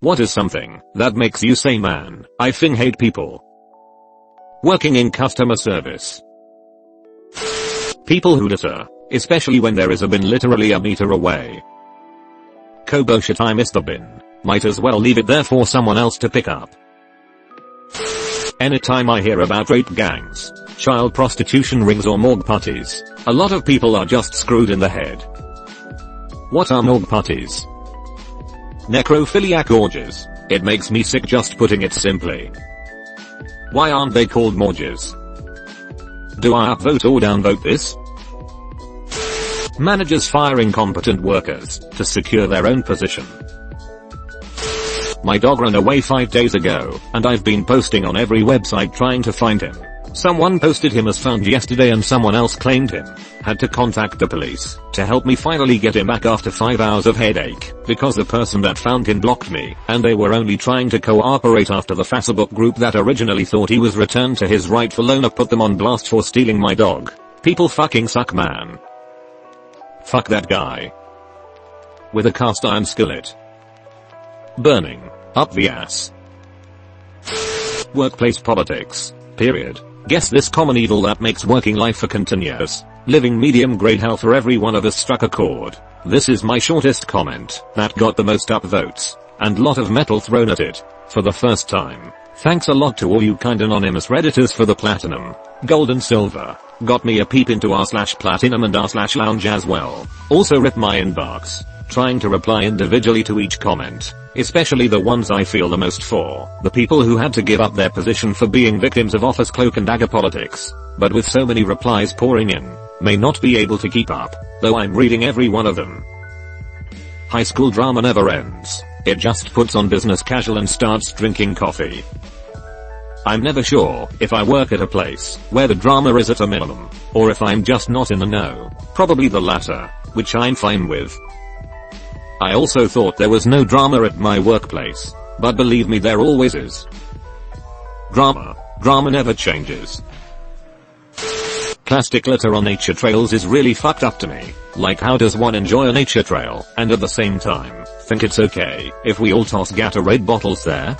What is something that makes you say man, I fing hate people? Working in customer service. People who litter, especially when there is a bin literally a meter away. Kobo shit I missed the bin. Might as well leave it there for someone else to pick up. Anytime I hear about rape gangs, child prostitution rings or morgue parties, a lot of people are just screwed in the head. What are morgue parties? Necrophiliac orgies. It makes me sick just putting it simply. Why aren't they called morges? Do I upvote or downvote this? Managers firing competent workers to secure their own position. My dog ran away 5 days ago, and I've been posting on every website trying to find him. Someone posted him as found yesterday and someone else claimed him. Had to contact the police to help me finally get him back after 5 hours of headache because the person that found him blocked me and they were only trying to cooperate after the Facebook group that originally thought he was returned to his rightful owner put them on blast for stealing my dog. People fucking suck man. Fuck that guy. With a cast iron skillet. Burning. Up the ass. Workplace politics. Period. Guess this common evil that makes working life a continuous, living medium grade hell for every one of us struck a chord. This is my shortest comment that got the most upvotes and lot of metal thrown at it for the first time. Thanks a lot to all you kind anonymous redditors for the platinum, gold and silver. Got me a peep into r slash platinum and r slash lounge as well. Also rip my inbox. Trying to reply individually to each comment. Especially the ones I feel the most for. The people who had to give up their position for being victims of office cloak and dagger politics. But with so many replies pouring in, may not be able to keep up, though I'm reading every one of them. High school drama never ends. It just puts on business casual and starts drinking coffee. I'm never sure if I work at a place where the drama is at a minimum, or if I'm just not in the know. Probably the latter, which I'm fine with. I also thought there was no drama at my workplace, but believe me there always is. Drama. Drama never changes. Plastic litter on nature trails is really fucked up to me. Like how does one enjoy a nature trail and at the same time think it's okay if we all toss Gatorade bottles there?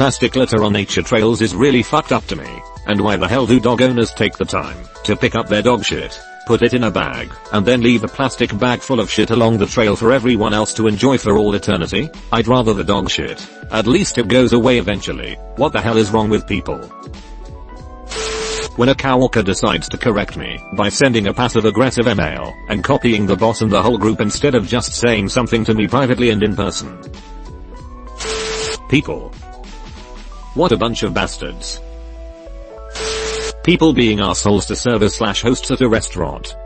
Plastic litter on nature trails is really fucked up to me. And why the hell do dog owners take the time to pick up their dog shit, put it in a bag, and then leave a plastic bag full of shit along the trail for everyone else to enjoy for all eternity? I'd rather the dog shit. At least it goes away eventually. What the hell is wrong with people? When a coworker decides to correct me by sending a passive aggressive email and copying the boss and the whole group instead of just saying something to me privately and in person. People what a bunch of bastards. People being assholes to servers slash hosts at a restaurant.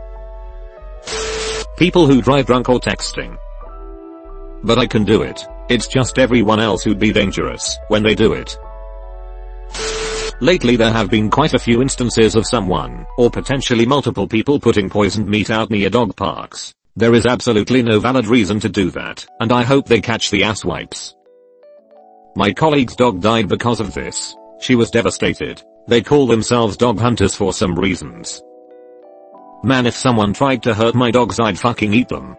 People who drive drunk or texting. But I can do it. It's just everyone else who'd be dangerous when they do it. Lately there have been quite a few instances of someone, or potentially multiple people putting poisoned meat out near dog parks. There is absolutely no valid reason to do that, and I hope they catch the ass wipes. My colleague's dog died because of this. She was devastated. They call themselves dog hunters for some reasons. Man if someone tried to hurt my dogs I'd fucking eat them.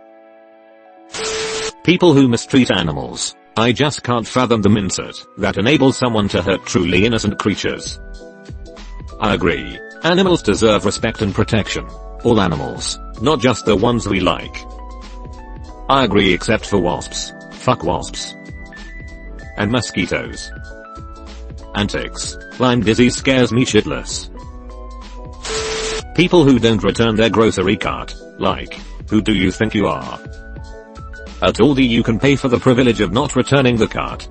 People who mistreat animals. I just can't fathom the mindset that enables someone to hurt truly innocent creatures. I agree. Animals deserve respect and protection. All animals, not just the ones we like. I agree except for wasps. Fuck wasps and mosquitoes. Antics. Lyme disease scares me shitless. People who don't return their grocery cart. Like, who do you think you are? At Aldi you can pay for the privilege of not returning the cart.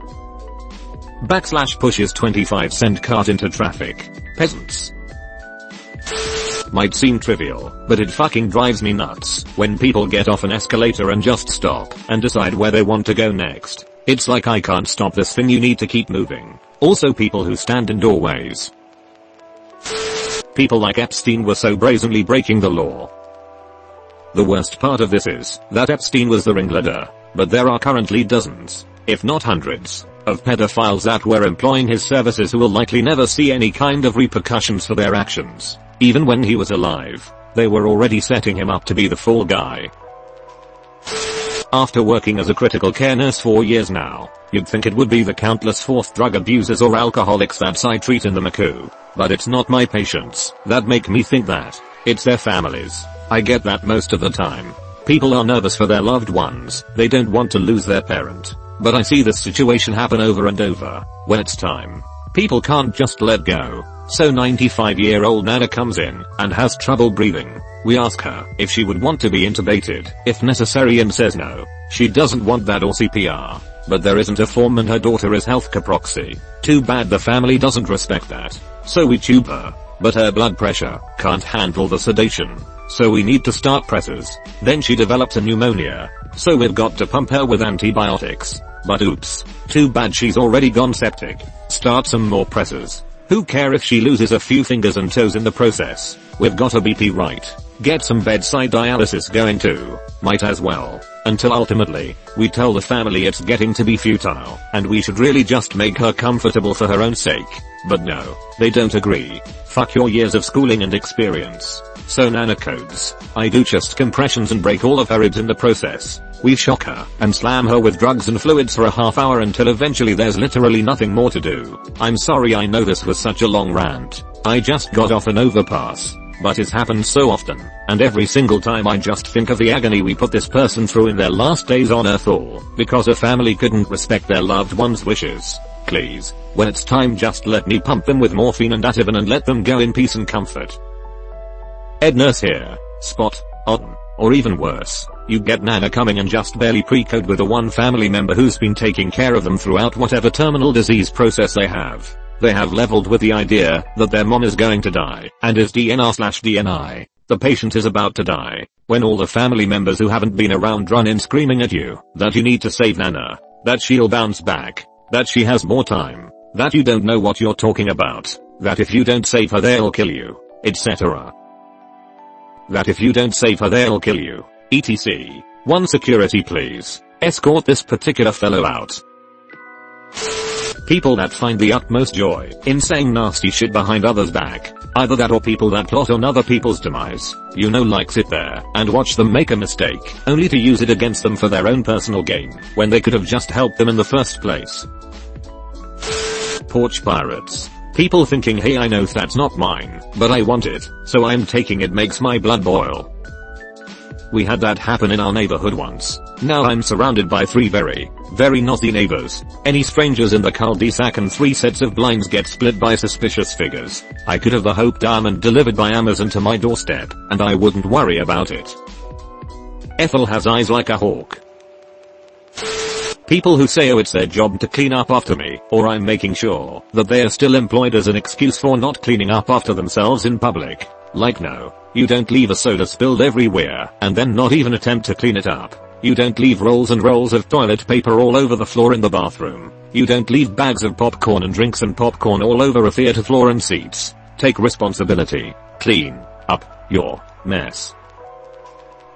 Backslash pushes 25 cent cart into traffic. Peasants. Might seem trivial, but it fucking drives me nuts when people get off an escalator and just stop and decide where they want to go next. It's like I can't stop this thing you need to keep moving. Also people who stand in doorways. People like Epstein were so brazenly breaking the law. The worst part of this is that Epstein was the ringleader, but there are currently dozens, if not hundreds, of pedophiles that were employing his services who will likely never see any kind of repercussions for their actions. Even when he was alive, they were already setting him up to be the fall guy. After working as a critical care nurse for years now, you'd think it would be the countless fourth drug abusers or alcoholics that I treat in the MICU. But it's not my patients that make me think that. It's their families. I get that most of the time. People are nervous for their loved ones, they don't want to lose their parent. But I see this situation happen over and over. When it's time, people can't just let go. So 95 year old Nana comes in and has trouble breathing. We ask her if she would want to be intubated if necessary and says no. She doesn't want that or CPR. But there isn't a form and her daughter is healthcare proxy. Too bad the family doesn't respect that. So we tube her. But her blood pressure can't handle the sedation. So we need to start pressors. Then she develops a pneumonia. So we've got to pump her with antibiotics. But oops. Too bad she's already gone septic. Start some more pressors. Who care if she loses a few fingers and toes in the process? We've got a BP right. Get some bedside dialysis going too. Might as well. Until ultimately, we tell the family it's getting to be futile, and we should really just make her comfortable for her own sake. But no, they don't agree. Fuck your years of schooling and experience. So Nana codes. I do chest compressions and break all of her ribs in the process. We shock her and slam her with drugs and fluids for a half hour until eventually there's literally nothing more to do. I'm sorry I know this was such a long rant. I just got off an overpass. But it's happened so often, and every single time I just think of the agony we put this person through in their last days on earth all because a family couldn't respect their loved one's wishes. Please, when it's time just let me pump them with morphine and Ativan and let them go in peace and comfort. ED Nurse here. Spot on. Or even worse, you get Nana coming and just barely pre-code with a one family member who's been taking care of them throughout whatever terminal disease process they have. They have leveled with the idea that their mom is going to die and is DNR slash DNI. The patient is about to die. When all the family members who haven't been around run in screaming at you that you need to save Nana, that she'll bounce back, that she has more time, that you don't know what you're talking about, that if you don't save her they'll kill you, etc. That if you don't save her they'll kill you, etc. One security please. Escort this particular fellow out. People that find the utmost joy in saying nasty shit behind others' back. Either that or people that plot on other people's demise. You know like sit there and watch them make a mistake, only to use it against them for their own personal gain, when they could have just helped them in the first place. Porch pirates. People thinking hey I know that's not mine, but I want it, so I'm taking it makes my blood boil. We had that happen in our neighborhood once. Now I'm surrounded by three very, very nosy neighbors. Any strangers in the cul-de-sac and three sets of blinds get split by suspicious figures. I could have the Hope Diamond delivered by Amazon to my doorstep, and I wouldn't worry about it. Ethel has eyes like a hawk. People who say oh it's their job to clean up after me, or I'm making sure that they are still employed as an excuse for not cleaning up after themselves in public. Like no, you don't leave a soda spilled everywhere and then not even attempt to clean it up. You don't leave rolls and rolls of toilet paper all over the floor in the bathroom. You don't leave bags of popcorn and drinks and popcorn all over a theater floor and seats. Take responsibility. Clean up your mess.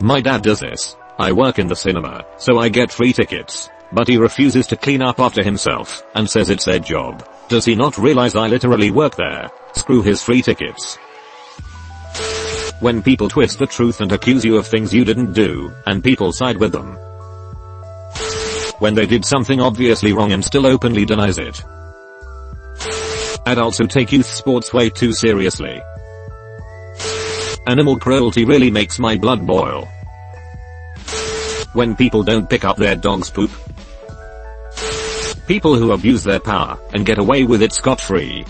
My dad does this. I work in the cinema, so I get free tickets. But he refuses to clean up after himself, and says it's their job. Does he not realize I literally work there? Screw his free tickets. When people twist the truth and accuse you of things you didn't do, and people side with them. When they did something obviously wrong and still openly denies it. Adults who take youth sports way too seriously. Animal cruelty really makes my blood boil. When people don't pick up their dog's poop. People who abuse their power and get away with it scot-free.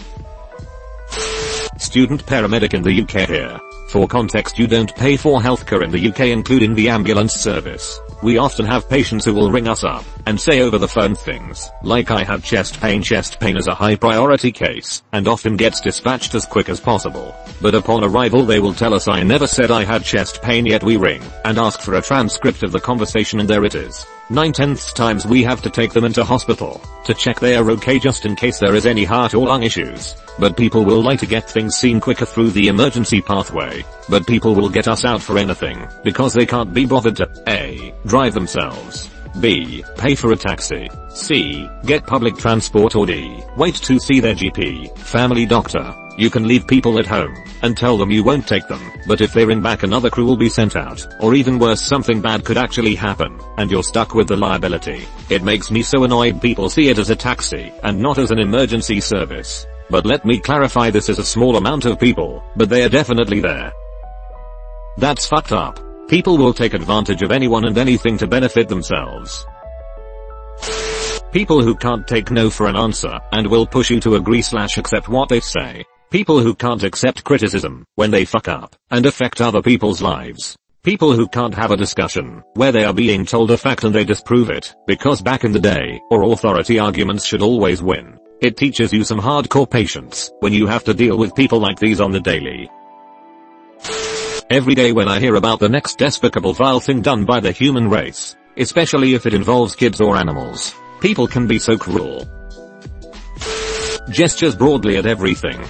Student paramedic in the UK here. For context you don't pay for healthcare in the UK including the ambulance service. We often have patients who will ring us up and say over the phone things like I have chest pain. Chest pain is a high priority case and often gets dispatched as quick as possible. But upon arrival they will tell us I never said I had chest pain yet we ring and ask for a transcript of the conversation and there it is. Nine tenths times we have to take them into hospital to check they are okay just in case there is any heart or lung issues. But people will like to get things seen quicker through the emergency pathway. But people will get us out for anything because they can't be bothered to A. Drive themselves. B. Pay for a taxi. C. Get public transport or D. Wait to see their GP, family doctor, You can leave people at home and tell them you won't take them, but if they ring back another crew will be sent out, or even worse something bad could actually happen, and you're stuck with the liability. It makes me so annoyed people see it as a taxi and not as an emergency service. But let me clarify this is a small amount of people, but they are definitely there. That's fucked up. People will take advantage of anyone and anything to benefit themselves. People who can't take no for an answer and will push you to agree slash accept what they say. People who can't accept criticism when they fuck up and affect other people's lives. People who can't have a discussion where they are being told a fact and they disprove it because back in the day, or authority arguments should always win. It teaches you some hardcore patience when you have to deal with people like these on the daily. Every day when I hear about the next despicable vile thing done by the human race, especially if it involves kids or animals, people can be so cruel. Gestures broadly at everything,